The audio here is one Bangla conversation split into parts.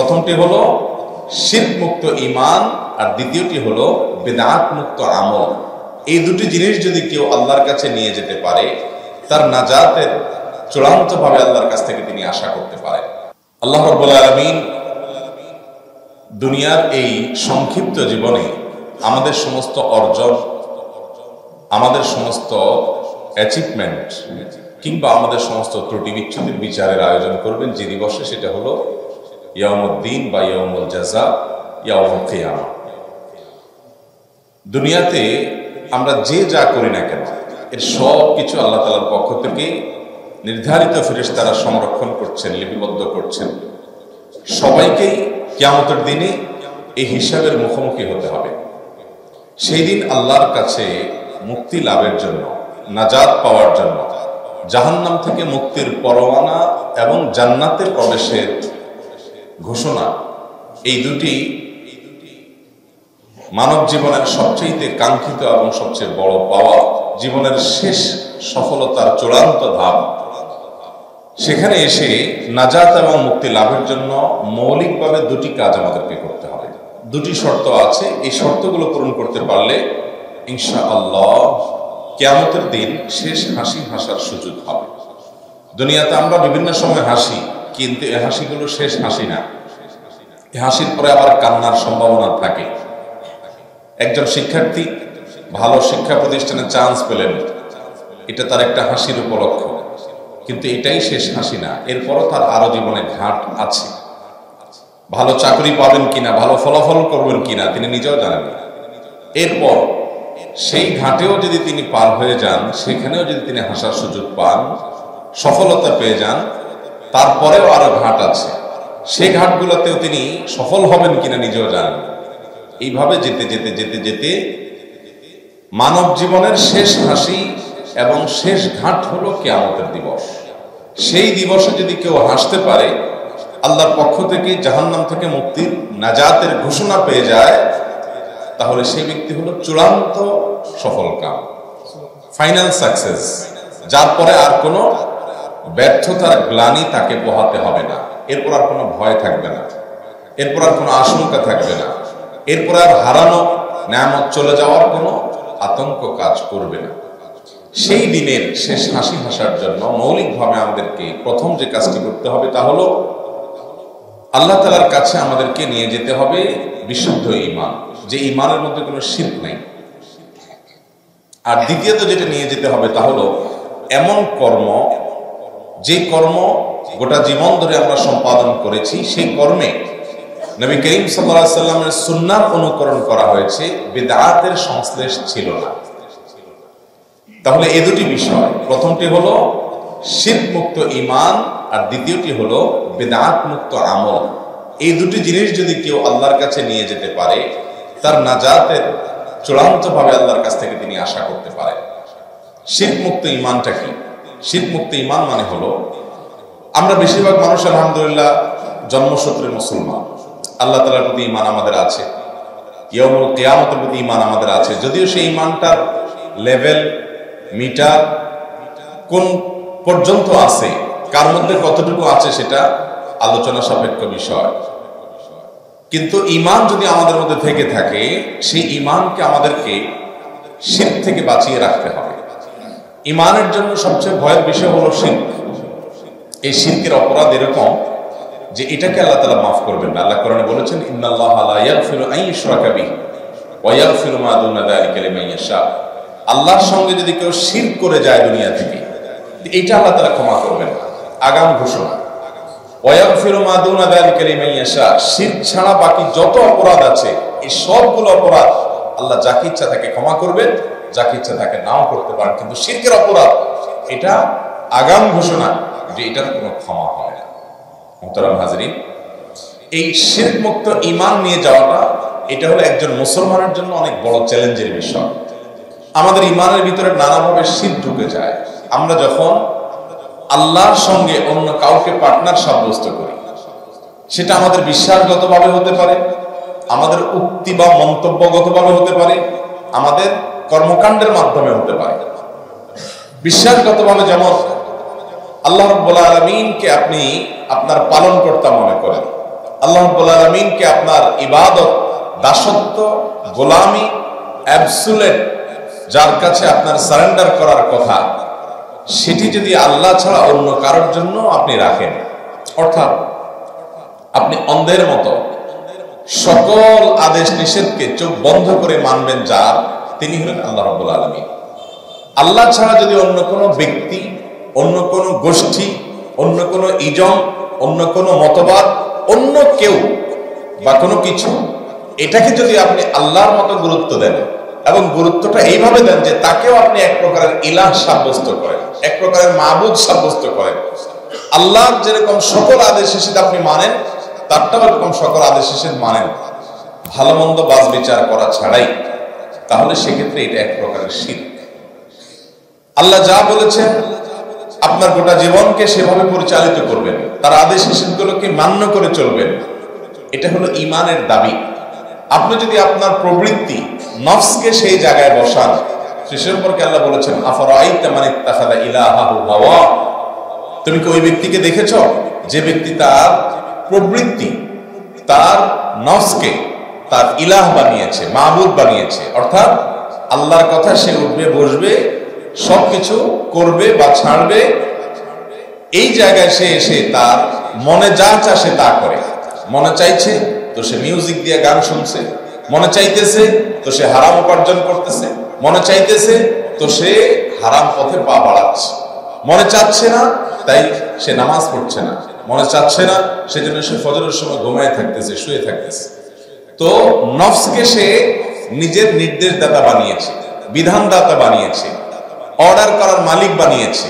প্রথমটি হলো শীত মুক্ত ইমান আর দ্বিতীয়টি হলো বেদাত মুক্ত আমল। এই দুটি জিনিস যদি কেউ আল্লাহর কাছে নিয়ে যেতে পারে, তার নাজাতের চূড়ান্তভাবে আল্লাহর কাছ থেকে তিনি আশা করতে পারেন। আল্লাহ রব্বুল আলমিন দুনিয়ার এই সংক্ষিপ্ত জীবনে আমাদের সমস্ত অর্জন, আমাদের সমস্ত অ্যাচিভমেন্ট কিংবা আমাদের সমস্ত ত্রুটি বিচ্ছুতির বিচারের আয়োজন করবেন। যে দিবসে সেটা হলো ইয়ামুদ্দিন বা ইয়ামুল জাজা ইয়ামুল কিয়ামা দুনিয়াতে আমরা যে যা করি না কেন, এর সব কিছু আল্লাহ তালার পক্ষ থেকে নির্ধারিত ফিরেস তারা সংরক্ষণ করছেন, লিপিবদ্ধ করছেন। সবাইকেই কেয়ামতের দিনে এই হিসাবের মুখোমুখি হতে হবে। সেই দিন আল্লাহর কাছে মুক্তি লাভের জন্য নাজাদ পাওয়ার জন্য, জাহান্নাম থেকে মুক্তির পরোয়ানা এবং জান্নাতে প্রবেশের ঘোষণা। এই দুটি মানব জীবনের সবচেয়ে কাঙ্ক্ষিত এবং সবচেয়ে বড় পাওয়া জীবনের শেষ সফলতার চূড়ান্ত ধাপ। সেখানে এসে নাজাত এবং মুক্তি লাভের জন্য মৌলিকভাবে দুটি কাজ আমাদেরকে করতে হবে। দুটি শর্ত আছে। এই শর্তগুলো পূরণ করতে পারলে ইনশা আল্লাহ কেয়ামতের দিন শেষ হাসি হাসার সুযোগ হবে। দুনিয়াতে আমরা বিভিন্ন সময় হাসি কিন্তু এ হাসিগুলো শেষ হাসি না। এ হাসির পরে আবার কান্নার সম্ভাবনা থাকে। একজন শিক্ষার্থী ভালো শিক্ষা প্রতিষ্ঠানে চান্স পেলেন। এটা তার একটা হাসির উপলক্ষ। কিন্তু এটাই শেষ হাসি না। এরপরও তার আরও জীবনে ঘাট আছে। ভালো চাকরি পাবেন কিনা, ভালো ফলাফল করবেন কিনা, তিনি নিজেও জানেন এরপর সেই ঘাটেও যদি তিনি পার হয়ে যান, সেখানেও যদি তিনি হাসার সুযোগ পান, সফলতা পেয়ে যান তারপরেও আরও ঘাট আছে। সেই ঘাটগুলোতেও তিনি সফল হবেন কিনা নিজেও জানেন এইভাবে যেতে যেতে যেতে যেতে মানব জীবনের শেষ হাসি এবং শেষ ঘাট হলো কেয়ামতের দিবস। সেই দিবসে যদি কেউ হাসতে পারে, আল্লাহর পক্ষ থেকে জাহান্নাম থেকে মুক্তির নাজাতের ঘোষণা পেয়ে যায়, তাহলে সেই ব্যক্তি হলো চূড়ান্ত সফল কাম। ফাইনাল সাকসেস যার পরে আর কোনো ব্যর্থতার গ্লানি তাকে পোহাতে হবে না। এরপর আর কোনো ভয় থাকবে না। এরপর আর কোনো আশঙ্কা থাকবে না। এরপর আর হারানো নামত চলে যাওয়ার কোনো আতঙ্ক কাজ করবে না। সেই দিনের শেষ হাসি হাসার জন্য মৌলিকভাবে আমাদেরকে প্রথম যে কাজটি করতে হবে তা হলো, আল্লাহ তালার কাছে আমাদেরকে নিয়ে যেতে হবে বিশুদ্ধ ইমান যে ইমানের মধ্যে কোনো শিল্প নেই। আর দ্বিতীয়ত যেটা নিয়ে যেতে হবে তা হলো, এমন কর্ম যে কর্ম গোটা জীবন ধরে আমরা সম্পাদন করেছি, সেই কর্মে নবী করিম সাল্লা সাল্লামের সুন্নার অনুকরণ করা হয়েছে, বেদাতের সংশ্লেষ ছিল না। তাহলে এ দুটি বিষয়, প্রথমটি হলো শীত মুক্ত ইমান আর দ্বিতীয়টি হলো বেদাত মুক্ত আমল। এই দুটি জিনিস যদি কেউ আল্লাহর কাছে নিয়ে যেতে পারে, তার নাজাতের চূড়ান্তভাবে আল্লাহর কাছ থেকে তিনি আশা করতে পারেন। শীত মুক্ত ইমানটা কি? শীত মুক্ত ইমান মানে হলো, আমরা বেশিরভাগ মানুষ আলহামদুলিল্লাহ জন্মসূত্রে মুসলমান। আল্লাহ তালার প্রতি ইমান আমাদের আছে। ইয়মুল কেয়ামতের প্রতি ইমান আমাদের আছে। যদিও সেই ইমানটার লেভেল মিটার কোন পর্যন্ত আছে, কার মধ্যে কতটুকু আছে সেটা আলোচনা সাপেক্ষ বিষয়। কিন্তু ইমান যদি আমাদের মধ্যে থেকে থাকে, সেই ইমানকে আমাদেরকে শীত থেকে বাঁচিয়ে রাখতে হবে। ইমানের জন্য সবচেয়ে ভয়ের বিষয় হলো শিল্প এই শিল্পের অপরাধ এরকম যে এটাকে আল্লাহ তালা মাফ করবেন আল্লাহ কোরআনে বলেছেন, ইন্নাল্লাহ আল্লাহর সঙ্গে যদি কেউ শিরক করে যায় দুনিয়া থেকে এইটা আল্লাহ তালা ক্ষমা করবেন আগাম ঘোষণা শিরক ছাড়া বাকি যত অপরাধ আছে, এই সবগুলো অপরাধ আল্লাহ যাকে ইচ্ছা তাকে ক্ষমা করবেন। যাকে ইচ্ছা তাকে নাও করতে পারেন, কিন্তু শিরকের অপরাধ, এটা আগাম ঘোষণা যে এটার কোনো ক্ষমা হয় না। মোহতারাম হাজরিন, এই শিরক মুক্ত ইমান নিয়ে যাওয়াটা, এটা হলো একজন মুসলমানের জন্য অনেক বড় চ্যালেঞ্জের বিষয়। আমাদের ইমানের ভিতরে নানাভাবে শীত ঢুকে যায়। আমরা যখন আল্লাহর সঙ্গে অন্য কাউকে পার্টনার সাব্যস্ত করি, সেটা আমাদের বিশ্বাসগতভাবে হতে পারে, আমাদের উক্তি বা মন্তব্যগতভাবে হতে পারে, আমাদের কর্মকাণ্ডের মাধ্যমে হতে পারে। বিশ্বাসগতভাবে যেমন আল্লাহ আলমিনকে আপনি আপনার পালন কর্তা মনে করেন, আল্লাহ আলামিনকে আপনার ইবাদত, দাসত্ব, গোলামি অ্যাবসুলেট যার কাছে আপনার সারেন্ডার করার কথা, সেটি যদি আল্লাহ ছাড়া অন্য কারোর জন্য আপনি রাখেন, অর্থাৎ আপনি অন্ধের মতো সকল আদেশ নিষেধকে চোখ বন্ধ করে মানবেন যার তিনি হলেন আল্লাহ রাব্বুল আলামিন। আল্লাহ ছাড়া যদি অন্য কোনো ব্যক্তি, অন্য কোনো গোষ্ঠী, অন্য কোনো ইজম, অন্য কোনো মতবাদ, অন্য কেউ বা কোনো কিছু, এটাকে যদি আপনি আল্লাহর মতো গুরুত্ব দেন এবং গুরুত্বটা এইভাবে দেন যে তাকেও আপনি এক প্রকারের ইলাহ সাব্যস্ত করেন, এক প্রকারের মাহবুদ সাব্যস্ত করেন। আল্লাহর যেরকম সকল আদেশ নিষেধ আপনি মানেন, তারটাও এরকম সকল আদেশ নিষেধ মানেন। ভালো মন্দ বাজ বিচার করা ছাড়াই। তাহলে সেক্ষেত্রে এটা এক প্রকারের শীত আল্লাহ যা বলেছেন, আপনার গোটা জীবনকে সেভাবে পরিচালিত করবেন। তার আদেশ নিষেধগুলোকে মান্য করে চলবেন। এটা হলো ইমানের দাবি। আপনি যদি আপনার প্রবৃত্তি নফসকে সেই জায়গায় বসান সে সম্পর্কে আল্লাহ বলেছেন তুমি কি ওই ব্যক্তিকে দেখেছ? যে ব্যক্তি তার প্রবৃত্তি, তার নফসকে তার ইলাহ বানিয়েছে মাহবুদ বানিয়েছে। অর্থাৎ আল্লাহর কথা সে উঠবে, বসবে, সবকিছু করবে বা ছাড়বে। এই জায়গায় সে এসে তার মনে যা চা সে তা করে। মনে চাইছে তো সে মিউজিক দিয়ে গান শুনছে। মনে চাইতেছে তো সে হারাম উপার্জন করতেছে। মনে চাইতেছে তো সে হারাম পথে পা বাড়াচ্ছে। মনে চাচ্ছে না, তাই সে নামাজ পড়ছে না। মনে চাচ্ছে না, সেজন্য সে ফজরের সময় ঘুমায় থাকতেছে, শুয়ে থাকতেছে। তো নফসকে সে নিজের নির্দেশদাতা বানিয়েছে, বিধানদাতা বানিয়েছে অর্ডার করার মালিক বানিয়েছে,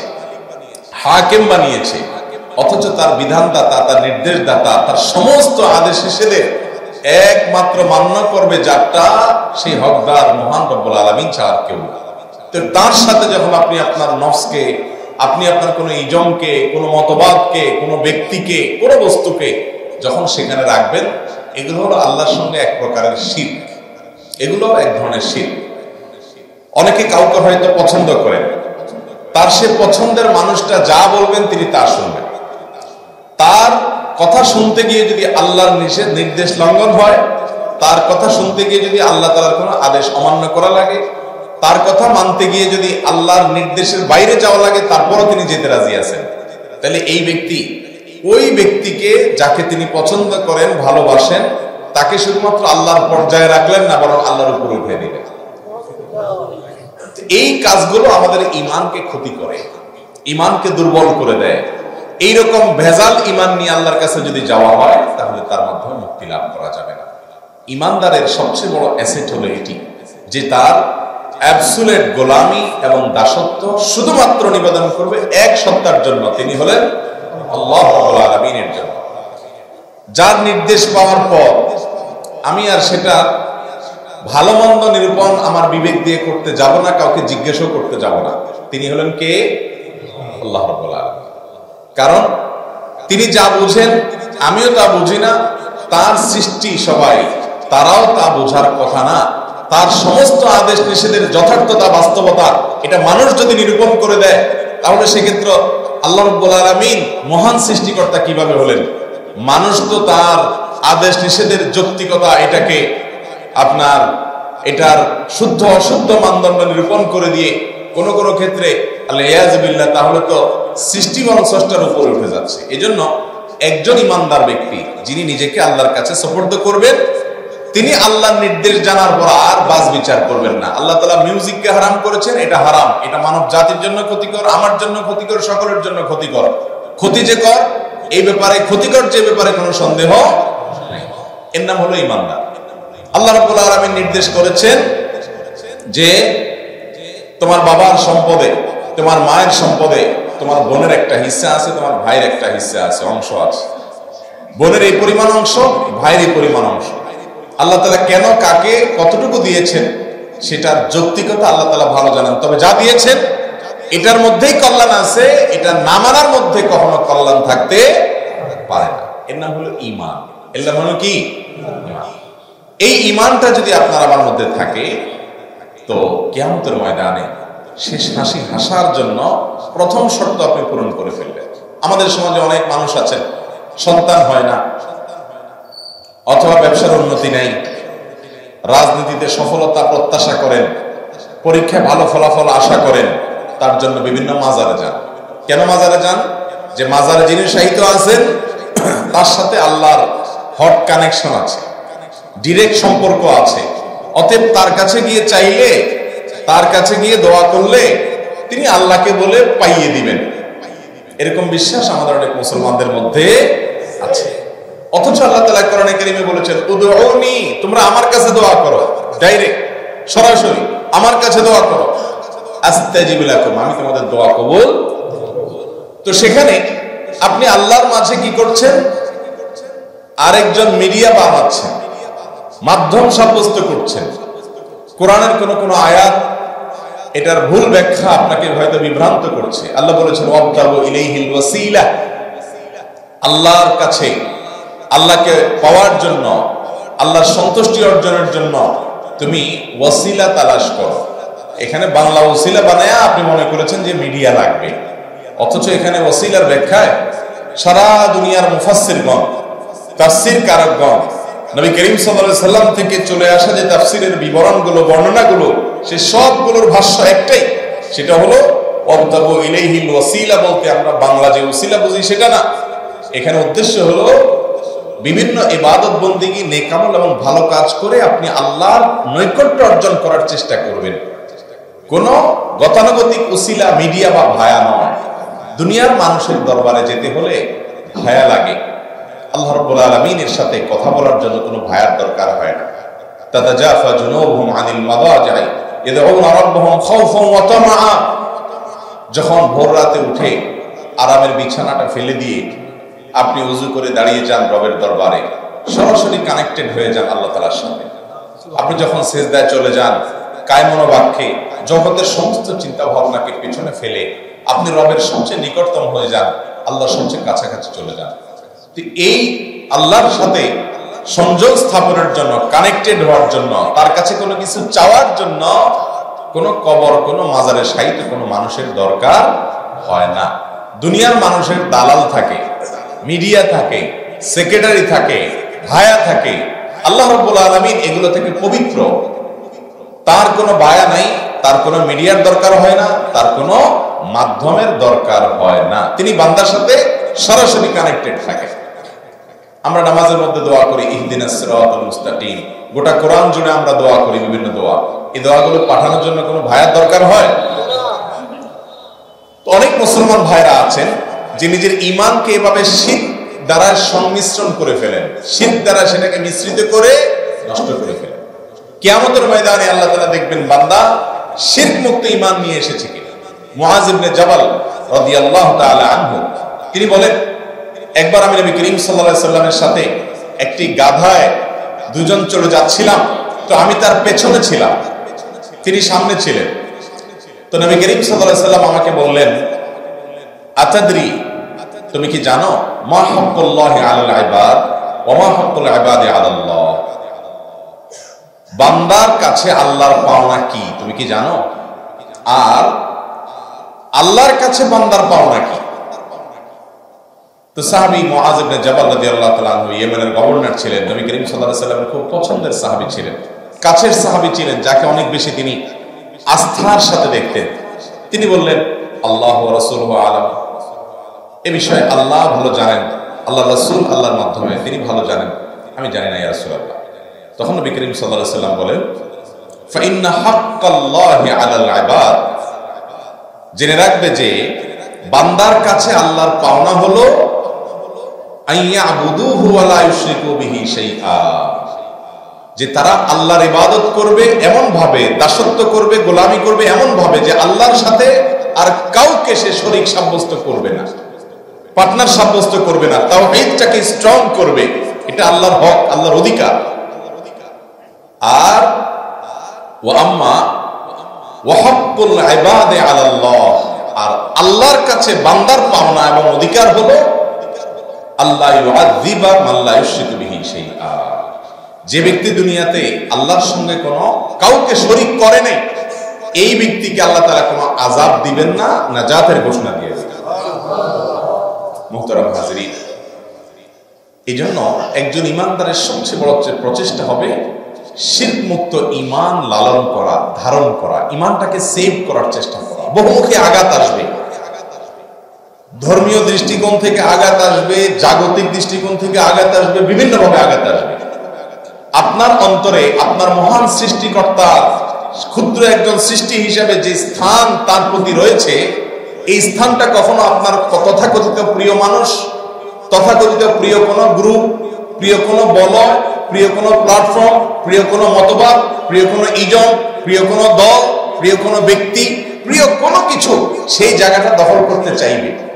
হাকিম বানিয়েছে, অথচ তার বিধানদাতা, তার নির্দেশদাতা, তার সমস্ত আদেশ হিসেবে একমাত্র মান্য করবে যারটা সেই হকদার মহান রব্বুল আলমিন ছাড়া কেউ তো তার সাথে যখন আপনি আপনার নফসকে, আপনি আপনার কোনো ইজমকে, কোনো মতবাদকে, কোনো ব্যক্তিকে, কোনো বস্তুকে যখন সেখানে রাখবেন এগুলো হলো আল্লাহর সঙ্গে এক প্রকারের শীত এগুলো এক ধরনের শীত অনেকে কাউকে হয়তো পছন্দ করেন। তার সে পছন্দের মানুষটা যা বলবেন তিনি তা শুনবেন। তার কথা শুনতে গিয়ে যদি আল্লাহর নিষেধ, নির্দেশ লঙ্ঘন হয়, তার কথা শুনতে গিয়ে যদি আল্লাহ তালার কোনো আদেশ অমান্য করা লাগে, তার কথা মানতে গিয়ে যদি আল্লাহর নির্দেশের বাইরে যাওয়া লাগে, তারপরও তিনি যেতে রাজি আছেন। তাহলে এই ব্যক্তি ওই ব্যক্তিকে যাকে তিনি পছন্দ করেন, ভালোবাসেন, তাকে শুধুমাত্র আল্লাহর পর্যায়ে রাখলেন না, বরং আল্লাহর উপরে উঠে দিলেন। এই কাজগুলো আমাদের ইমানকে ক্ষতি করে ইমানকে দুর্বল করে দেয়। এইরকম ভেজাল ইমান নিয়ে আল্লাহর কাছে যদি যাওয়া হয়, তাহলে তার মাধ্যমে মুক্তি লাভ করা যাবে না। ইমানদারের সবচেয়ে বড় অ্যাসেট হলো এটি, যে তার অ্যাবসুলেট গোলামি এবং দাসত্ব শুধুমাত্র নিবেদন করবে এক সত্তার জন্য। তিনি হলেন আল্লাহ আলামিনের জন্য। যার নির্দেশ পাওয়ার পর আমি আর সেটা ভালো মন্দ নিরূপণ আমার বিবেক দিয়ে করতে যাব না, কাউকে জিজ্ঞেসও করতে যাব না। তিনি হলেন কে? আল্লাহ কারণ তিনি যা বুঝেন, আমিও তা বুঝি না, তার সৃষ্টি সবাই, তারাও তা বোঝার কথা না। তার সমস্ত আদেশ নিষেধের যথার্থতা, বাস্তবতা, এটা মানুষ যদি নিরূপণ করে দেয়, তাহলে সেক্ষেত্রে আল্লাহ রব্বুল আলমিন মহান সৃষ্টিকর্তা কীভাবে হলেন? মানুষ তো তার আদেশ নিষেধের যৌক্তিকতা এটাকে আপনার এটার শুদ্ধ অশুদ্ধ মানদণ্ড নিরূপণ করে দিয়ে কোন কোন ক্ষেত্রে আল্লাহ তাহলে তো সৃষ্টি বরং উপরে উঠে যাচ্ছে। এজন্য একজন ইমানদার ব্যক্তি, যিনি নিজেকে আল্লাহর কাছে সফর্দ করবেন তিনি আল্লাহর নির্দেশ জানার পর আর বাজ বিচার করবেন না। আল্লাহ তালা মিউজিককে হারাম করেছেন, এটা হারাম। এটা মানব জাতির জন্য ক্ষতিকর, আমার জন্য ক্ষতিকর, সকলের জন্য ক্ষতিকর। ক্ষতি যে কর, এই ব্যাপারে ক্ষতিকর যে ব্যাপারে কোনো সন্দেহ। এর নাম হলো ইমানদার। আল্লাহ রাব্বুল আলামিন নির্দেশ করেছেন যে তোমার বাবার সম্পদে, তোমার মায়ের সম্পদে, তোমার বোনের একটা হিস্সা আছে, তোমার ভাইয়ের একটা হিস্সা আছে, অংশ আছে। বোনের এই পরিমাণ অংশ, ভাইয়ের এই পরিমাণ অংশ। আল্লাহ তালা কেন কাকে কতটুকু দিয়েছেন সেটার যৌক্তিকতা আল্লাহ তালা ভালো জানান। তবে যা দিয়েছেন, এটার মধ্যেই কল্যাণ আছে, এটা না মানার মধ্যে কখনো কল্যাণ থাকতে পারে না। এর নাম হলো ইমান এর নাম হলো কি? এই ইমানটা যদি আপনার আমার মধ্যে থাকে, তো কেয়ামতের ময়দানে শেষ হাসি হাসার জন্য প্রথম শর্ত আপনি পূরণ করে ফেলবেন। আমাদের সমাজে অনেক মানুষ আছেন, সন্তান হয় না অথবা ব্যবসার উন্নতি নেই। রাজনীতিতে সফলতা প্রত্যাশা করেন। পরীক্ষায় ভালো ফলাফল আশা করেন। তার জন্য বিভিন্ন মাজারে যান। কেন মাজারে যান? যে মাজারে যিনি সাহিত্য আছেন, তার সাথে আল্লাহর হট কানেকশন আছে। ডিরেক্ট সম্পর্ক আছে। অতএব তার কাছে গিয়ে চাইলে, তার কাছে গিয়ে দোয়া করলে তিনি আল্লাহকে বলে পাইয়ে দিবেন। এরকম বিশ্বাস আমাদের অনেক মুসলমানদের মধ্যে আছে। অথচ আল্লাহ তালা কোরআনে কারিমে বলেছেন উদৌনি তোমরা আমার কাছে দোয়া করো। ডাইরেক্ট সরাসরি, আমার কাছে দোয়া করো। আমি তোমাদের দোয়া কবুল তো সেখানে আপনি আল্লাহর মাঝে কি করছেন? আরেকজন মিডিয়া বানাচ্ছেন মাধ্যম সাব্যস্ত করছেন। কোরআনের কোন কোন আয়াত, এটার ভুল ব্যাখ্যা আপনাকে হয়তো বিভ্রান্ত করছে। আল্লাহ বলেছেন, ওয়াবতাগু ইলাইহিল আল্লাহর কাছে আল্লাহকে পাওয়ার জন্য, আল্লাহর সন্তুষ্টি অর্জনের জন্য তুমি ওয়াসিলা তালাশ করো। এখানে বাংলা ওসিলা বানায়া আপনি মনে করেছেন যে মিডিয়া লাগবে। অথচ এখানে ওসিলার ব্যাখ্যায় সারা দুনিয়ার মুফাসসিরগণ, তাফসির কারকগণ, নবী করিম সাল্লাল্লাহু সাল্লাম থেকে চলে আসা যে তাফসিরের বিবরণগুলো, বর্ণনাগুলো, সে সবগুলোর ভাষ্য একটাই, সেটা হলো অবতাবু ইলাইহিল ওয়াসিলা বলতে আমরা বাংলা যে ওসিলা বুঝি সেটা না। এখানে উদ্দেশ্য হলো বিভিন্ন ইবাদত বন্দিগি, নেকামল এবং ভালো কাজ করে আপনি আল্লাহর নৈকট্য অর্জন করার চেষ্টা করবেন। কোন গতানুগতিক উসিলা, মিডিয়া বা ভায়া নয়। দুনিয়ার মানুষের দরবারে যেতে হলে ভায়া লাগে। আল্লাহ রব্বুল আলমিনের সাথে কথা বলার জন্য কোনো ভায়ার দরকার হয় না। তাতাজাফা জুনুবুহুম আনিল মাদাজি ইয়াদউনা রাব্বাহুম খাওফান ওয়া তামাআ। যখন ভোর রাতে উঠে আরামের বিছানাটা ফেলে দিয়ে আপনি উজু করে দাঁড়িয়ে যান রবের দরবারে। সরাসরি কানেক্টেড হয়ে যান আল্লাহ তালার সাথে আপনি যখন সেজদায় চলে যান কায়মনোবাক্যে জগতের সমস্ত চিন্তা ভাবনাকে পিছনে ফেলে আপনি রবের সবচেয়ে নিকটতম হয়ে যান আল্লাহর সবচেয়ে কাছাকাছি চলে যান। এই আল্লাহর সাথে সংযোগ স্থাপনের জন্য কানেক্টেড হওয়ার জন্য, তার কাছে কোনো কিছু চাওয়ার জন্য কোনো কবর, কোনো মাজারের সাহিত্য কোনো মানুষের দরকার হয় না। দুনিয়ার মানুষের দালাল থাকে। মিডিয়া থাকে, সেক্রেটারি থাকে, ভায়া থাকে, আল্লাহ রব্বুল আলমিন এগুলো থেকে পবিত্র। তার কোনো বায়া নাই, তার কোনো মিডিয়ার দরকার হয় না, তার কোনো মাধ্যমের দরকার হয় না। তিনি বান্দার সাথে সরাসরি কানেক্টেড থাকে আমরা নামাজের মধ্যে দোয়া করি, ইহদিন মুস্তাকিম। গোটা কোরআন জুড়ে আমরা দোয়া করি, বিভিন্ন দোয়া। এই দোয়াগুলো পাঠানোর জন্য কোনো ভাইয়ের দরকার হয়? অনেক মুসলমান ভাইরা আছেন যে নিজের ইমানকে এভাবে শীত দ্বারা সংমিশ্রণ করে ফেলেন। শীত দ্বারা সেটাকে মিশ্রিত করে নষ্ট করে ফেলেন। কেয়ামতের ময়দানে আল্লাহ তালা দেখবেন, বান্দা শির্ক মুক্ত ইমান নিয়ে এসেছে কিনা? মুআজ ইবনে জাবাল রাদিয়াল্লাহু তাআলা আনহু, তিনি বলেন, একবার আমি নবী করিম আলাইহি সাল্লামের সাথে একটি গাধায় দুজন চলে যাচ্ছিলাম, তো আমি তার পেছনে ছিলাম। তিনি সামনে ছিলেন। তো নবী করিম আলাইহি সাল্লাম আমাকে বললেন, আতাদরি তুমি কি জানো? মা হক্কুল্লাহি আলাল ইবাদ ওয়া মা হক্কুল ইবাদি আলাল্লাহ। বান্দার কাছে আল্লাহর পাওনা কি? তুমি কি জানো? আর আল্লাহর কাছে বান্দার পাওনা কি? তো সাহাবি মুআজ ইবনে জাবাল রাদিয়াল্লাহু তাআলা ইয়েমেনের গভর্নর ছিলেন। নবী করিম আলাইহি সাল্লামের খুব পছন্দের সাহাবী ছিলেন। কাছের সাহাবী ছিলেন, যাকে অনেক বেশি তিনি আস্থার সাথে দেখতেন। তিনি বললেন, আল্লাহ রাসূল আলম। এ বিষয়ে আল্লাহ ভালো জানেন। আল্লাহ রাসূল আল্লাহর মাধ্যমে তিনি ভালো জানেন। আমি জানি না, ইয়া রাসূলুল্লাহ। তখন নবী করিম আলাইহি সাল্লাম বলেন জেনে রাখবে যে, বান্দার কাছে আল্লাহর পাওনা হলো যে তারা আল্লাহর ইবাদত করবে এমন ভাবে দাসত্ব করবে, গোলামি করবে এমন ভাবে যে আল্লাহর সাথে আর কাউকে সে শরীক সাব্যস্ত করবে না। পার্টনার সাব্যস্ত করবে না তাও ঈদটাকে স্ট্রং করবে। এটা আল্লাহর হক, আল্লাহর অধিকার। আর ও আম্মা ওয়াহাক্কুল ইবাদে আলাল্লাহ। আর আল্লাহর কাছে বান্দার পাওনা এবং অধিকার হলো আল্লাহ ইউআযিবা মান লা ইউশরিকু বিহি শাইআ। যে ব্যক্তি দুনিয়াতে আল্লাহর সঙ্গে কোনো কাউকে শরীক করে নাই, এই ব্যক্তিকে আল্লাহ তাআলা কোনো আযাব দিবেন না, নাজাতের ঘোষণা দিয়ে দিবেন। মুহতারাম হাজিরিন এই জন্য একজন ইমানদারের সবচেয়ে বড় প্রচেষ্টা হবে শিল্প মুক্ত ইমান লালন করা, ধারণ করা, ইমানটাকে সেভ করার চেষ্টা করা। বহুমুখী আঘাত আসবে। ধর্মীয় দৃষ্টিকোণ থেকে আঘাত আসবে, জাগতিক দৃষ্টিকোণ থেকে আঘাত আসবে, বিভিন্নভাবে আঘাত আসবে। আপনার অন্তরে আপনার মহান সৃষ্টিকর্তা, ক্ষুদ্র একজন সৃষ্টি হিসাবে যে স্থান তার প্রতি রয়েছে এই স্থানটা কখনো আপনার তথাকথিত প্রিয় মানুষ, তথাকথিত প্রিয় কোনো গ্রুপ, প্রিয় কোনো বল প্রিয় কোনো প্ল্যাটফর্ম প্রিয় কোনো মতবাদ, প্রিয় কোনো ইজম প্রিয় কোনো দল, প্রিয় কোনো ব্যক্তি, প্রিয় কোনো কিছু, সেই জায়গাটা দখল করতে চাইবে।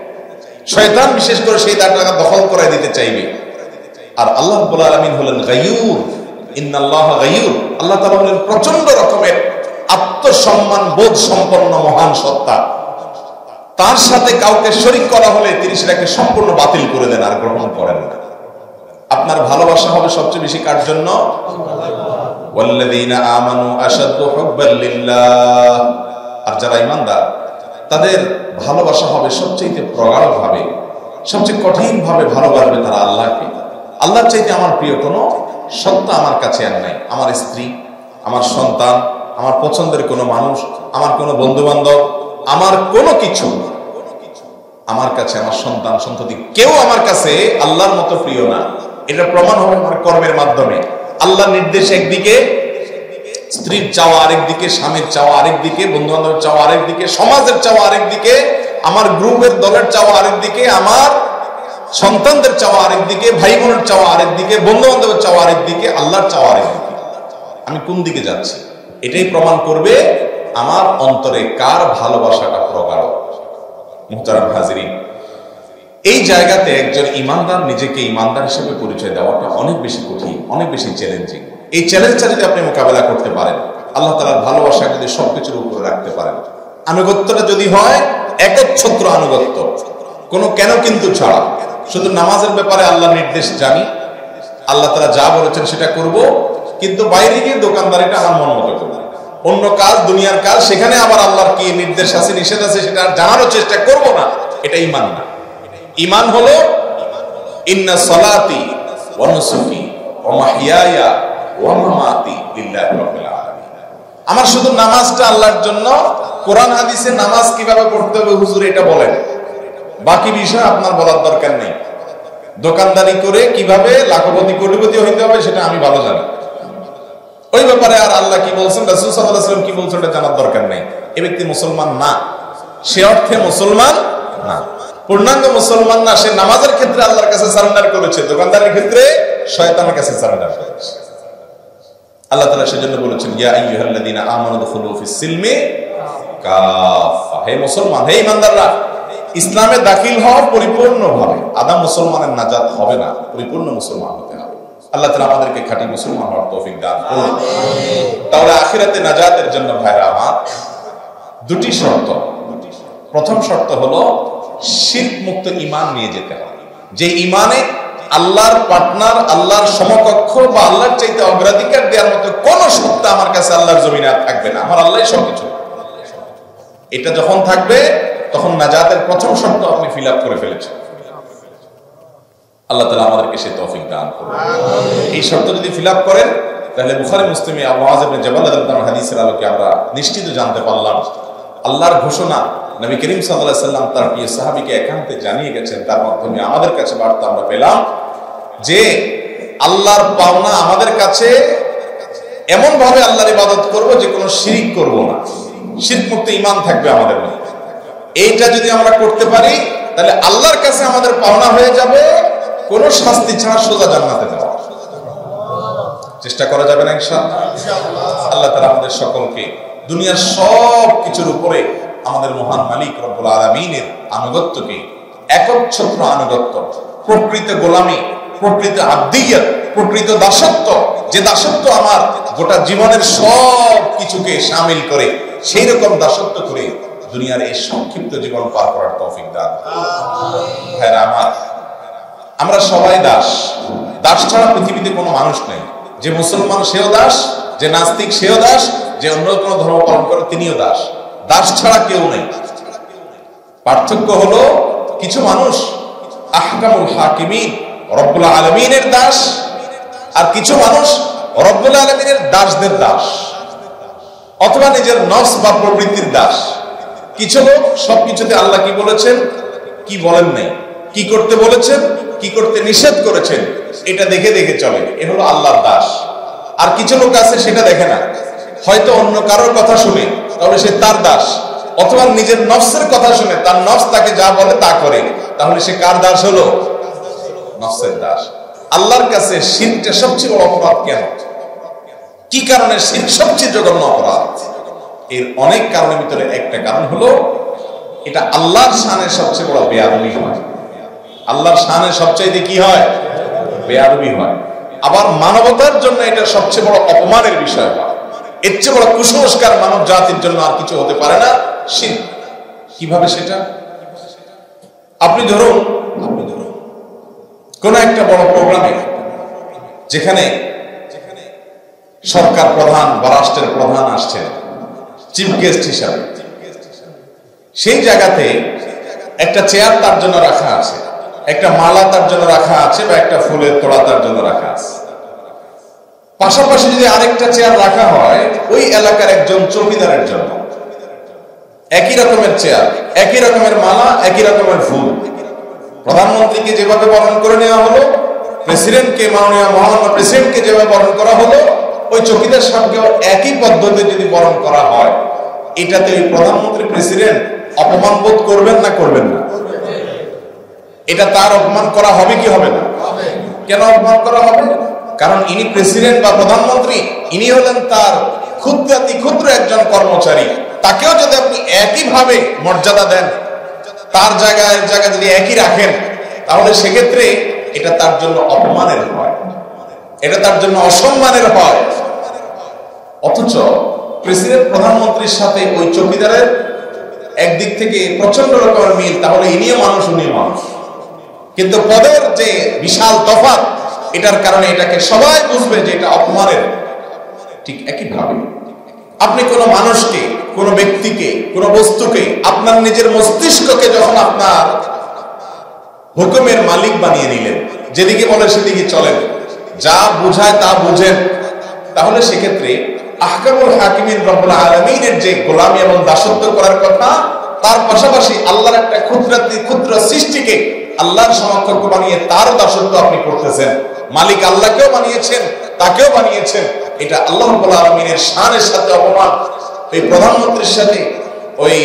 শয়তান বিশেষ করে সেই জায়গাটা দখল করে দিতে চাইবে। আর আল্লাহ আলামিন হলেন গায়ুর। ইন্নাল্লাহ গায়ুর। আল্লাহ তাআলা হলেন প্রচণ্ড রকমের আত্মসম্মান বোধ সম্পন্ন মহান সত্তা। তার সাথে কাউকে শরিক করা হলে তিনি সেটাকে সম্পূর্ণ বাতিল করে দেন আর গ্রহণ করেন না। আপনার ভালোবাসা হবে সবচেয়ে বেশি কার জন্য? আর যারা ঈমানদার, তাদের ভালোবাসা হবে সবচেয়ে প্রগাঢ় ভাবে সবচেয়ে কঠিন ভাবে ভালোবাসবে তারা আল্লাহকে। আল্লাহর চাইতে আমার প্রিয় কোনো সত্তা আমার কাছে আর নাই। আমার স্ত্রী, আমার সন্তান, আমার পছন্দের কোনো মানুষ, আমার কোনো বন্ধু বান্ধব আমার কোনো কিছু, আমার কাছে, আমার সন্তান, সন্ততি কেউ আমার কাছে আল্লাহর মতো প্রিয় না। এটা প্রমাণ হবে আমার কর্মের মাধ্যমে। আল্লাহ নির্দেশ একদিকে, স্ত্রীর চাওয়া আরেক দিকে স্বামীর চাওয়া আরেক দিকে বন্ধু বান্ধবের চাওয়া আরেক দিকে সমাজের চাওয়া আরেক দিকে আমার গ্রুপের দলের চাওয়া আরেক দিকে আমার সন্তানদের চাওয়া আরেক দিকে ভাই বোনের চাওয়া আরেক দিকে বন্ধু বান্ধবের চাওয়া আরেক দিকে আল্লাহর চাওয়া আরেক দিকে আমি কোন দিকে যাচ্ছি? এটাই প্রমাণ করবে আমার অন্তরে কার ভালোবাসাটা প্রগাঢ়? মুহতারাম এই জায়গাতে একজন ইমানদার নিজেকে ইমানদার হিসেবে পরিচয় দেওয়াটা অনেক বেশি কঠিন, অনেক বেশি চ্যালেঞ্জিং এই চ্যালেঞ্জটা যদি আপনি মোকাবেলা করতে পারেন, আল্লাহ তালার ভালোবাসা যদি সবকিছুর উপরে রাখতে পারেন। আনুগত্যটা যদি হয় একচ্ছত্র আনুগত্য। কোনো কেন কিন্তু ছাড়া। শুধু নামাজের ব্যাপারে আল্লাহ নির্দেশ জানি, আল্লাহ তারা যা বলেছেন সেটা করব, কিন্তু বাইরে গিয়ে দোকানদারিটা আমার মন মতো করব অন্য কাজ, দুনিয়ার কাজ, সেখানে আবার আল্লাহর কি নির্দেশ আছে, নিষেধ আছে, সেটা জানানোর চেষ্টা করব না। এটা ইমান না। ইমান হলো, ইন্না সলাতি মাহইয়ায়া ওয়া মামাতি লিল্লাহি রাব্বিল আলামিন। আমার শুধু নামাজটা আল্লাহর জন্য, কোরআন, হাদিসে নামাজ কীভাবে পড়তে হবে হুজুর এটা বলেন। বাকি বিষয় আপনার বলার দরকার নেই। দোকানদারি করে কীভাবে লাখপতি কোটিপতি হইতে হবে সেটা আমি ভালো জানি। ওই ব্যাপারে আর আল্লাহ কি বলছেন? রাসূল কি বলছেন এটা জানার দরকার নেই। এই ব্যক্তি মুসলমান না। সে অর্থে মুসলমান না। পূর্ণাঙ্গ মুসলমান না, সে নামাজের ক্ষেত্রে আল্লাহর কাছে সারেন্ডার করেছে। দোকানদারের ক্ষেত্রে শয়তানের কাছে সারেন্ডার করেছে। আল্লাহ সেজন্য বলেছেন, ইয়া আমানু সিলমি কাফা হে মুসলমান, হে ইমানদাররা ইসলামে দাখিল পরিপূর্ণভাবে আদা মুসলমানের নাজাত হবে না, পরিপূর্ণ মুসলমান হতে আল্লাহ তালা আমাদেরকে খাঁটি মুসলমান হওয়ার তৌফিক দান করুন। তাহলে আখিরাতে নাজাতের জন্য ভাইরা আমার দুটি শর্ত। প্রথম শর্ত হলো শিল্প মুক্ত ইমান নিয়ে যেতে হবে। যে ইমানে আল্লাহর পার্টনার আল্লাহর সমকক্ষ বা আল্লাহর চাইতে অগ্রাধিকার দেওয়ার মতো কোন সত্তা আমার কাছে আল্লাহর জমিনে থাকবে না। আমার আল্লাহ সবকিছু। এটা যখন থাকবে তখন নাজাতের প্রথম শর্ত আপনি ফিল আপ করে ফেলেছেন। আল্লাহ তালা আমাদেরকে সে তৌফিক দান করুন। এই শর্ত যদি ফিল আপ করেন, তাহলে বুখারি, মুসলিমে আবহাজ জবাল হাদিসের আলোকে আমরা নিশ্চিত জানতে পারলাম। আল্লাহর ঘোষণা নবী করিম সাল্লাহ সাল্লাম তার প্রিয় সাহাবিকে একান্তে জানিয়ে গেছেন, তার মাধ্যমে আমাদের কাছে বার্তা আমরা পেলাম যে আল্লাহর পাওনা আমাদের কাছে এমন ভাবে আল্লাহর ইবাদত করব যে কোনো শিরিক করব না। শিরক মুক্ত ইমান থাকবে আমাদের মধ্যে। এইটা যদি আমরা করতে পারি, তাহলে আল্লাহর কাছে আমাদের পাওনা হয়ে যাবে। কোনো শাস্তি ছাড়া সোজা জান্নাতে যাওয়া চেষ্টা করা যাবে না ইনশাআল্লাহ আল্লাহ। তাআলা আমাদের সকলকে দুনিয়ার সব কিছুর উপরে আমাদের মহান মালিক রব্বুল আলামিনের আনুগত্যকে, একচ্ছত্র আনুগত্য, প্রকৃত গোলামি, প্রকৃত আব্দিয়ত, প্রকৃত দাসত্ব, যে দাসত্ব আমার গোটা জীবনের সব কিছুকে সামিল করে সেই রকম দাসত্ব করে দুনিয়ার এই সংক্ষিপ্ত জীবন পার করার তৌফিক দান ভাইরা আমার আমরা সবাই দাস। দাস ছাড়া পৃথিবীতে কোনো মানুষ নেই। যে মুসলমান সেও দাস, যে নাস্তিক সেও দাস, যে অন্য কোনো ধর্ম পালন করে তিনিও দাস। দাস ছাড়া কেউ নেই। পার্থক্য হলো, কিছু মানুষ আহকামুল হাকিমিন, রব্বুল আলমিনের দাস, আর কিছু মানুষ রব্বুল আলমিনের দাসদের দাস, অথবা নিজের নস বা প্রবৃত্তির দাস। কিছু লোক সবকিছুতে আল্লাহ কি বলেছেন? কি বলেন নাই? কি করতে বলেছেন? কি করতে নিষেধ করেছেন? এটা দেখে দেখে চলে। এ হলো আল্লাহর দাস। আর কিছু লোক আছে, সেটা দেখে না। হয়তো অন্য কারোর কথা শুনে, তাহলে সে তার দাস। অথবা নিজের নফসের কথা শুনে, তার নফস তাকে যা বলে তা করে। তাহলে সে কার দাস হলো? নফসের দাস। আল্লাহর কাছে শিরটা সবচেয়ে বড় অপরাধ কেন? কি কারণে শির সবচেয়ে জঘন্য অপরাধ? এর অনেক কারণের ভিতরে একটা কারণ হলো, এটা আল্লাহর শানের সবচেয়ে বড় বেয়াদবি হয়। আল্লাহর শানের সবচাইতে কি হয়? বেআরবি হয়। আবার মানবতার জন্য এটা সবচেয়ে বড় অপমানের বিষয় হয়। এর চেয়ে বড় কুসংস্কার মানব জাতির জন্য আর কিছু হতে পারে না শির কীভাবে সেটা? আপনি ধরুন, কোন একটা বড় প্রোগ্রামে যেখানে সরকার প্রধান বা রাষ্ট্রের প্রধান আসছেন, চিফ গেস্ট হিসাবে। সেই জায়গাতে একটা চেয়ার তার জন্য রাখা আছে। একটা মালা তার জন্য রাখা আছে বা একটা ফুলের তোড়া তার জন্য রাখা আছে। পাশাপাশি যদি আরেকটা চেয়ার রাখা হয়, ওই এলাকার একজন চৌকিদারের জন্য। একই রকমের চেয়ার, একই রকমের মালা, একই রকমের ফুল। প্রধানমন্ত্রীকে যেভাবে বরণ করে নেওয়া হলো, প্রেসিডেন্টকে মাননীয় মহামান্য প্রেসিডেন্টকে যেভাবে বরণ করা হলো, ওই চৌকিদার সাহেবকেও একই পদ্ধতিতে যদি বরণ করা হয়, এটাতে ওই প্রধানমন্ত্রী প্রেসিডেন্ট অপমান বোধ করবেন না করবেন না? এটা তার অপমান করা হবে কি হবে না? কেন অপমান করা হবে? কারণ ইনি প্রেসিডেন্ট বা প্রধানমন্ত্রী, ইনি হলেন তার ক্ষুদ্রাতি ক্ষুদ্র একজন কর্মচারী। তাকেও যদি আপনি একইভাবে মর্যাদা দেন, তার জায়গায় জায়গা যদি একই রাখেন, তাহলে সেক্ষেত্রে এটা তার জন্য অপমানের হয় এটা তার জন্য অসম্মানের হয় অথচ প্রেসিডেন্ট প্রধানমন্ত্রীর সাথে ওই চৌকিদারের একদিক থেকে প্রচণ্ড রকমের মিল, তাহলে ইনিও মানুষ, উনিও মানুষ। কিন্তু পদের যে বিশাল তফাত এটার কারণে এটাকে সবাই বুঝবে যে এটা অপমানের। ঠিক একইভাবে, আপনি কোনো মানুষকে, কোনো ব্যক্তিকে, কোনো বস্তুকে, আপনার নিজের মস্তিষ্ককে যখন আপনার হুকুমের মালিক বানিয়ে নিলেন, যেদিকে বলে সেদিকে চলেন, যা বুঝায় তা বুঝেন, তাহলে সেক্ষেত্রে আহকামুল হাকিমিন রব্বুল আলমিনের যে গোলামি এবং দাসত্ব করার কথা, তার পাশাপাশি আল্লাহর একটা ক্ষুদ্রাতি ক্ষুদ্র সৃষ্টিকে আল্লাহর সমকক্ষ বানিয়ে তার দাসত্ব আপনি করতেছেন। মালিক আল্লাহকেও বানিয়েছেন, তাকেও বানিয়েছেন। এটা আল্লাহ আলমিনের শানের সাথে অপমান। এই প্রধানমন্ত্রীর সাথে, ওই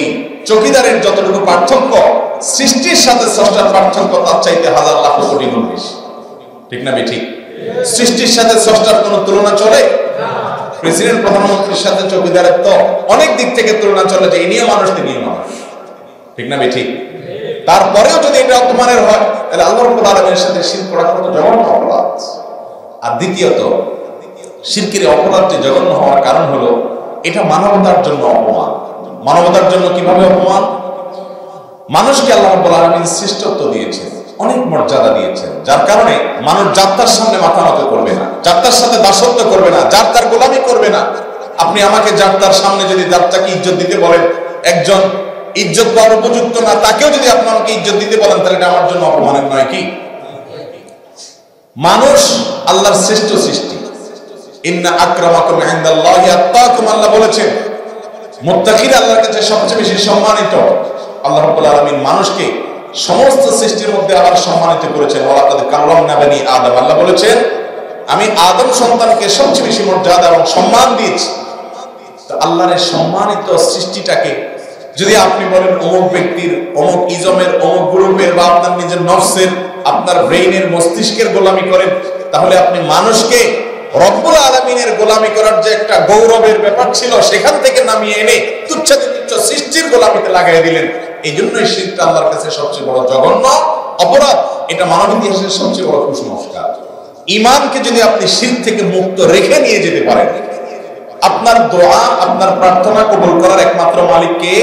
চকিদারের যতটুকু পার্থক্য, সৃষ্টির সাথে স্রষ্টার পার্থক্য, তার চাইতে হাজার লাখ কোটি গুণ বেশি। ঠিক না ঠিক সৃষ্টির সাথে স্রষ্টার কোন তুলনা চলে? প্রেসিডেন্ট, প্রধানমন্ত্রীর সাথে চকিদারের তো অনেক দিক থেকে তুলনা চলে যে ইনিও মানুষ, তিনিও মানুষ। ঠিক না ঠিক তারপরেও অপমানের হয়, তাহলে আল্লাহ রব্বুল আলমের সাথে শির করা কত জঘন্য অপরাধ? আর দ্বিতীয়ত, শিরকের অপরাধটি জঘন্য হওয়ার কারণ হলো, এটা মানবতার জন্য অপমান। মানবতার জন্য কীভাবে অপমান? মানুষকে আল্লাহ রব্বুল আলমিন শ্রেষ্ঠত্ব দিয়েছেন, অনেক মর্যাদা দিয়েছেন, যার কারণে মানুষ যাত্রার সামনে মাথা নত করবে না, যাত্রার সাথে দাসত্ব করবে না যাত্রার গোলামি করবে না। আপনি আমাকে যাত্রার সামনে যদি যাত্রাকে ইজ্জত দিতে বলেন, একজন ইজ্জত পাওয়ার উপযুক্ত না, তাকেও যদি আপনি আমাকে ইজ্জত দিতে বলেন, তাহলে এটা আমার জন্য অপমানের নয় কি? মানুষ আল্লাহর শ্রেষ্ঠ সৃষ্টি। ইন্না ইনদাল্লাহি আত্তাকুম, আল্লাহ বলেছেন আল্লাহর কাছে সবচেয়ে বেশি সম্মানিত। আল্লাহ রাব্বুল আলামিন মানুষকে সমস্ত সৃষ্টির মধ্যে আবার সম্মানিত করেছেন। ওয়ালাকাদ কাররামনা বানি আদম, আল্লাহ বলেছেন, আমি আদম সন্তানকে সবচেয়ে বেশি মর্যাদা এবং সম্মান দিয়েছি। আল্লাহর সম্মানিত সৃষ্টিটাকে যদি আপনি বলেন অমুক ব্যক্তির, অমুক ইজমের, অমুক গ্রুপের বা আপনার নিজের নফসের, আপনার ব্রেইনের মস্তিষ্কের গোলামি করেন, তাহলে আপনি মানুষকে রব্বুল আলমিনের গোলামি করার যে একটা গৌরবের ব্যাপার ছিল, সেখান থেকে নামিয়ে এনে তুচ্ছাতি তুচ্ছ সৃষ্টির গোলামিতে লাগাই দিলেন। এই জন্যই শীতটা আল্লাহর কাছে সবচেয়ে বড় জঘন্য অপরাধ। এটা মানব ইতিহাসের সবচেয়ে বড় কুসংস্কার। ইমানকে যদি আপনি শীত থেকে মুক্ত রেখে নিয়ে যেতে পারেন, আপনার দোয়া, আপনার প্রার্থনা কবুল করার একমাত্র মালিককে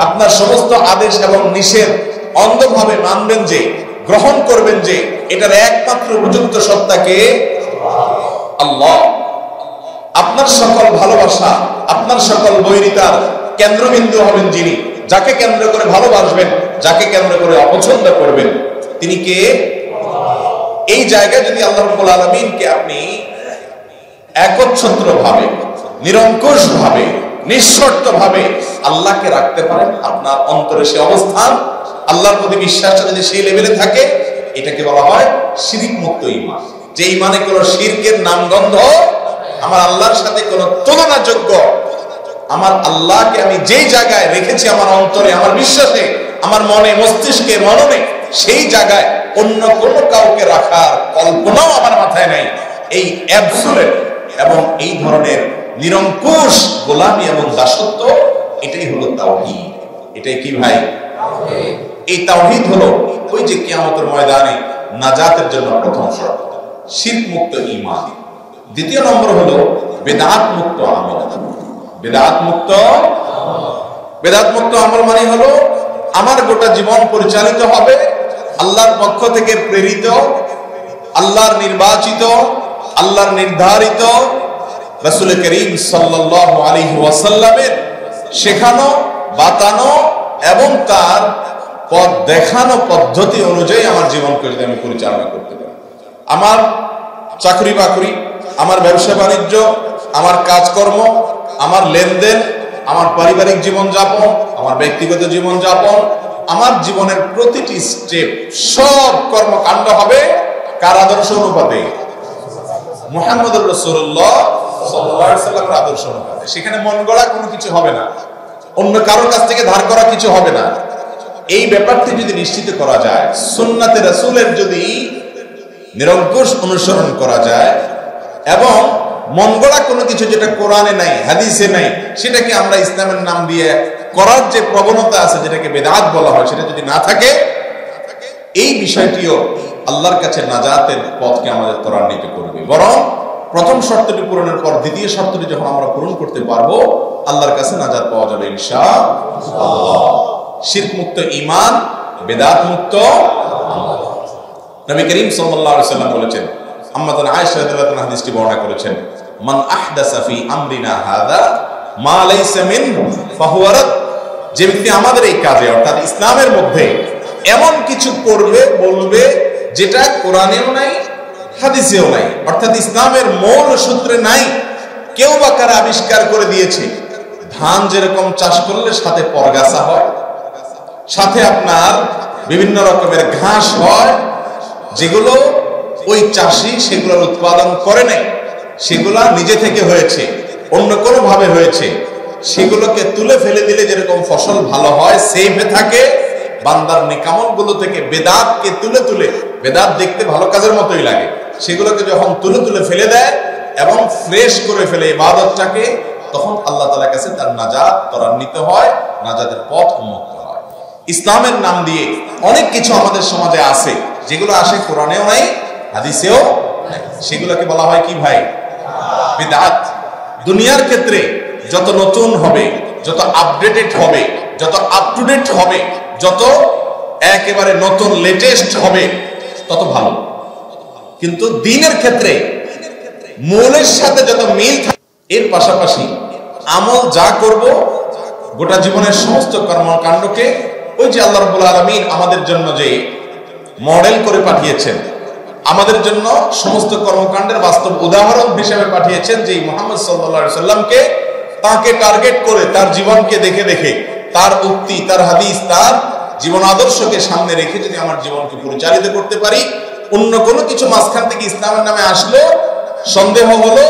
আপনার সমস্ত আদেশ এবং নিষেধ অন্ধভাবে মানবেন যে, গ্রহণ করবেন যে, এটার একমাত্র উপযুক্ত সত্তাকে আল্লাহ। আপনার সকল ভালোবাসা, আপনার সকল বৈরিতার কেন্দ্রবিন্দু হবেন যিনি, যাকে কেন্দ্র করে ভালোবাসবেন, যাকে কেন্দ্র করে অপছন্দ করবেন। তিনি কে? এই জায়গায় যদি আল্লাহ রব্বুল আলমিনকে আপনি একচ্ছত্র ভাবে নিরঙ্কুশ ভাবে নিঃশর্ত ভাবে আল্লাহকে রাখতে পারেন। আপনার অন্তরে সে অবস্থান, আল্লাহর প্রতি বিশ্বাসটা যদি সেই লেভেলে থাকে, এটাকে বলা হয় শিরিক মুক্ত ইমান যে ইমানে কোন শিরকের নামগন্ধ, আমার আল্লাহর সাথে কোনো তুলনাযোগ্য, আমার আল্লাহকে আমি যেই জায়গায় রেখেছি আমার অন্তরে, আমার বিশ্বাসে, আমার মনে, মস্তিষ্কে, মননে, সেই জায়গায় অন্য কোনো কাউকে রাখার কল্পনাও আমার মাথায় নাই। এই অ্যাবসুলেট এবং এই ধরনের নিরঙ্কুশ গোলামি এবং দাসত্ব, এটাই হলো তাওহীদ। এটাই কি ভাই? এই তাওহীদ হলো ওই যে কিয়ামতের ময়দানে নাজাতের জন্য প্রথম শর্ত শিরক মুক্ত ঈমান। দ্বিতীয় নম্বর হলো বেদাত মুক্ত আমল। বেদাত মুক্ত বেদাত মুক্ত আমল মানে হলো আমার গোটা জীবন পরিচালিত হবে, আল্লাহর পক্ষ থেকে প্রেরিত, আল্লাহর নির্বাচিত, আল্লাহর নির্ধারিত রসুল করিম সাল্লাহ আলী ওয়াসাল্লামের শেখানো, বাতানো এবং তার পথ দেখানো পদ্ধতি অনুযায়ী আমার জীবনকে যদি আমি পরিচালনা করতে পারি। আমার চাকরি বাকরি আমার ব্যবসা বাণিজ্য, আমার কাজকর্ম, আমার লেনদেন, আমার পারিবারিক জীবনযাপন, আমার ব্যক্তিগত জীবনযাপন, আমার জীবনের প্রতিটি স্টেপ, সব কর্মকাণ্ড হবে কার আদর্শ অনুপাতে? মোহাম্মদ রসুল্লাহ আদর্শ সেখানে মন গড়া কোনো কিছু হবে না। অন্য কারোর কাছ থেকে ধার করা কিছু হবে না। এই ব্যাপারটি যদি নিশ্চিত করা যায়, সুন্নাতে রাসূলের যদি নিরঙ্কুশ অনুসরণ করা যায়, এবং মন গড়া কোনো কিছু যেটা কোরআনে নাই, হাদিসে নাই, সেটাকে আমরা ইসলামের নাম দিয়ে করার যে প্রবণতা আছে, যেটাকে বেদাত বলা হয়, সেটা যদি না থাকে, এই বিষয়টিও আল্লাহর কাছে নাজাতের পথকে আমাদের ত্বরান্বিত করবে। বরং প্রথম শর্তটি পূরণের পর দ্বিতীয় শর্তটি যখন আমরা পূরণ করতে পারব, আল্লাহর কাছে নাজাত পাওয়া যাবে ইনশা আল্লাহ মুক্ত ইমান বেদাত মুক্ত নবী করিম সাল্লাল্লাহু আলাইহি সাল্লাম বলেছেন আয়েশা রাদিয়াল্লাহু আনহা হাদিসটি বর্ণনা করেছেন, মান আহদাসা ফি আমরিনা হাদা, মা লাইসা মিন, ফাহুয়া যে ব্যক্তি আমাদের এই কাজে, অর্থাৎ ইসলামের মধ্যে এমন কিছু করবে, বলবে, যেটা কোরআনেও নাই হাদিসেও নাই। অর্থাৎ ইসলামের মূল সূত্রে নাই। কেউ বা কারা আবিষ্কার করে দিয়েছে? ধান যেরকম চাষ করলে সাথে পরগাছা হয়, সাথে আপনার বিভিন্ন রকমের ঘাস হয়, যেগুলো ওই চাষি সেগুলোর উৎপাদন করে নাই। সেগুলা নিজে থেকে হয়েছে, অন্য কোনো ভাবে হয়েছে। সেগুলোকে তুলে ফেলে দিলে যেরকম ফসল ভালো হয় সেফে থাকে। বান্দার নিকামলগুলো থেকে বেদাতকে তুলে তুলে, বেদাত দেখতে ভালো কাজের মতোই লাগে। সেগুলোকে যখন তুলে তুলে ফেলে দেয় এবং ফ্রেশ করে ফেলে ইবাদতটাকে, তখন আল্লাহ তালার কাছে তার নাজাত ত্বরান্বিত হয় নাজাদের পথ উন্মুক্ত হয়। ইসলামের নাম দিয়ে অনেক কিছু আমাদের সমাজে আছে, যেগুলো আসে কোরআনেও নাই, হাদিসেও সেগুলোকে বলা হয় কি ভাই? বিদাত। দুনিয়ার ক্ষেত্রে যত নতুন হবে, যত আপডেটেড হবে, যত আপ টু ডেট হবে, যত একেবারে নতুন লেটেস্ট হবে, তত ভালো। কিন্তু দিনের ক্ষেত্রে মূলের সাথে যত মিল থাকে, এর পাশাপাশি আমল যা করব, গোটা জীবনের সমস্ত কর্মকাণ্ডকে ওই যে আল্লাহ রবুল আলমিন আমাদের জন্য যে মডেল করে পাঠিয়েছেন, আমাদের জন্য সমস্ত কর্মকাণ্ডের বাস্তব উদাহরণ হিসেবে পাঠিয়েছেন যে মোহাম্মদ সাল্লা সাল্লামকে তাকে টার্গেট করে তার জীবনকে দেখে দেখে, তার উক্তি, তার হাদিস, তার জীবন আদর্শকে সামনে রেখে যদি আমার জীবনকে পরিচালিত করতে পারি অন্য কোনো কিছু মাঝখান থেকে ইসলামের নামে আসলো, সন্দেহ হলো,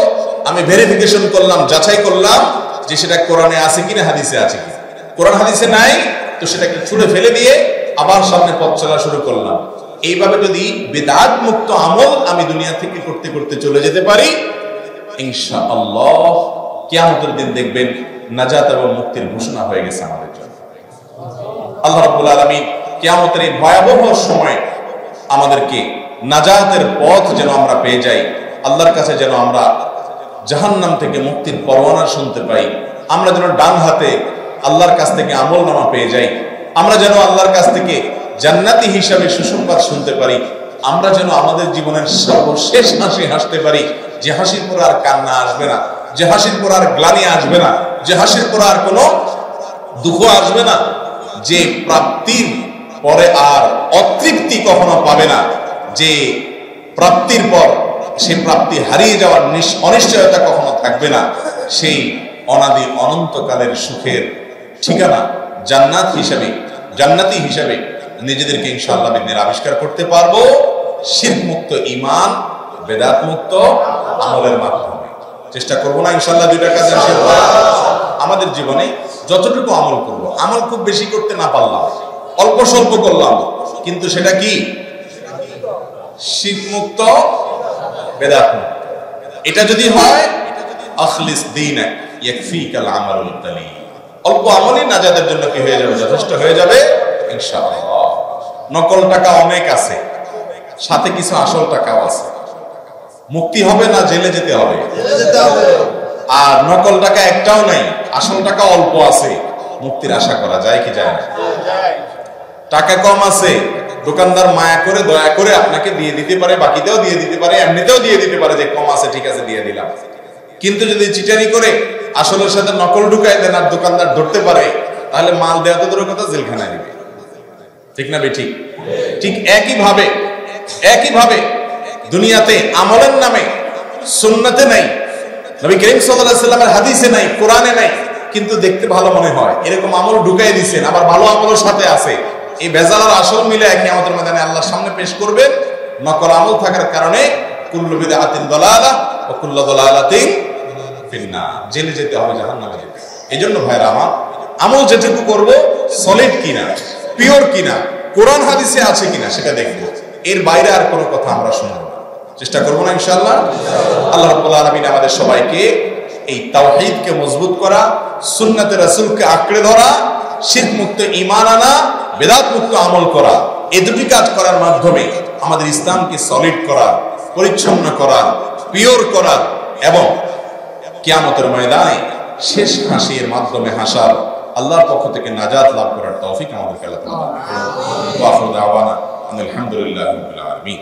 আমি ভেরিফিকেশন করলাম, যাচাই করলাম যে সেটা কোরআনে আছে কিনা, হাদিসে আছে কিনা। কোরআন হাদিসে নাই, তো সেটাকে ছুড়ে ফেলে দিয়ে আবার সামনে পথ চলা শুরু করলাম। এইভাবে যদি বেদাত মুক্ত আমল আমি দুনিয়া থেকে করতে করতে চলে যেতে পারি ইনশা আল্লাহ কিয়ামতের দিন দেখবেন নাজাত এবং মুক্তির ঘোষণা হয়ে গেছে আমাদের জন্য। আল্লাহ রাব্বুল আলামিন কিয়ামতের এই ভয়াবহ সময় আমাদেরকে নাজাতের পথ যেন আমরা পেয়ে যাই, আল্লাহর কাছে যেন আমরা জাহান্নাম থেকে মুক্তির পরোয়ানা শুনতে পাই, আমরা যেন ডান হাতে আল্লাহর কাছ থেকে আমল নামা পেয়ে যাই, আমরা যেন আল্লাহর কাছ থেকে জান্নাতি হিসাবে সুসংবাদ শুনতে পারি, আমরা যেন আমাদের জীবনের সর্বশেষ হাসি হাসতে পারি, যে হাসির পর আর কান্না আসবে না, যে হাসির পর আর গ্লানি আসবে না, যে হাসির পর আর কোনো দুঃখ আসবে না, যে প্রাপ্তির পরে আর অতৃপ্তি কখনো পাবে না। যে প্রাপ্তির পর সেই প্রাপ্তি হারিয়ে যাওয়ার অনিশ্চয়তা কখনো থাকবে না। সেই অনাদি অনন্তকালের সুখের ঠিকানা জান্নাত হিসাবে, জান্নাতি হিসাবে নিজেদেরকে ইনশাআল্লাহ বিদিনের আবিষ্কার করতে পারব। শির মুক্ত ইমান বেদাত মুক্ত আমলের মাধ্যমে। চেষ্টা করব না ইনশাআল্লাহ দুইটা কাজ আমাদের জীবনে যতটুকু আমল করব, আমল খুব বেশি করতে না পারলাম, অল্প স্বল্প করলাম, কিন্তু সেটা কি? শিখ মুক্ত বেদাত এটা যদি হয় আখলিস দিন ইয়াকফিকাল আমালুল তালি অল্প আমলই নাজাদের জন্য কি হয়ে যাবে? যথেষ্ট হয়ে যাবে ইনশাআল্লাহ। নকল টাকা অনেক আছে সাথে কিছু আসল টাকাও আছে। মুক্তি হবে না জেলে যেতে হবে। আর নকল টাকা একটাও নাই আসল টাকা অল্প আছে মুক্তির আশা করা যায় কি যায় না? টাকা কম আছে, দোকানদার মায়া করে, দয়া করে আপনাকে দিয়ে দিতে পারে বাকিতেও দিয়ে দিতে পারে, এমনিতেও দিয়ে দিতে পারে যে কম আছে, ঠিক আছে, দিয়ে দিলাম। কিন্তু যদি চিটারি করে আসলের সাথে নকল ঢুকাই দেন আর দোকানদার ধরতে পারে, তাহলে মাল দেওয়া তো দূরের কথা, জেলখানায় দিবে। ঠিক না ঠিক? ঠিক একই ভাবে একই ভাবে দুনিয়াতে আমলের নামে সুন্নাতে নাই, নবী করিম সাল্লাল্লাহু আলাইহি সাল্লামের হাদিসে নাই, কোরআনে নাই, কিন্তু দেখতে ভালো মনে হয়। এরকম আমল ঢুকাই দিছেন, আবার ভালো আমলের সাথে আছে এই ভেজাল আর আসল মিলে কিয়ামতের ময়দানে আল্লাহর সামনে পেশ করবেন। নকল আমল থাকার কারণে কুল্লু বিদআতিন দালালা ও কুল্লা দালালাতিন ফিন্নার। জেলে যেতে হবে, জাহান্নামে যেতে এই জন্য ভাইরা আমার, আমল যেটুকু করব সলিড কিনা পিওর কিনা, কোরআন হাদিসে আছে কিনা সেটা দেখব। এর বাইরে আর কোনো কথা আমরা শুনব না। চেষ্টা করব না, ইনশাআল্লাহ? আল্লাহ রাব্বুল আলামিন আমাদের সবাইকে এই তাওহীদকে মজবুত করা, সুন্নাতে রাসূলকে আঁকড়ে ধরা, শিরক মুক্ত ঈমান আনা বেদাত মুক্ত আমল করা, এ দুটি কাজ করার মাধ্যমে আমাদের ইসলামকে সলিড করা, পরিচ্ছন্ন করা পিওর করা এবং কিয়ামতের ময়দানে শেষ হাসির মাধ্যমে হাসার আল্লাহর পক্ষ থেকে নাজাত লাভ করার তৌফিক আমাদেরকে আল্লাহ আলহামদুলিল্লাহ আলামিন।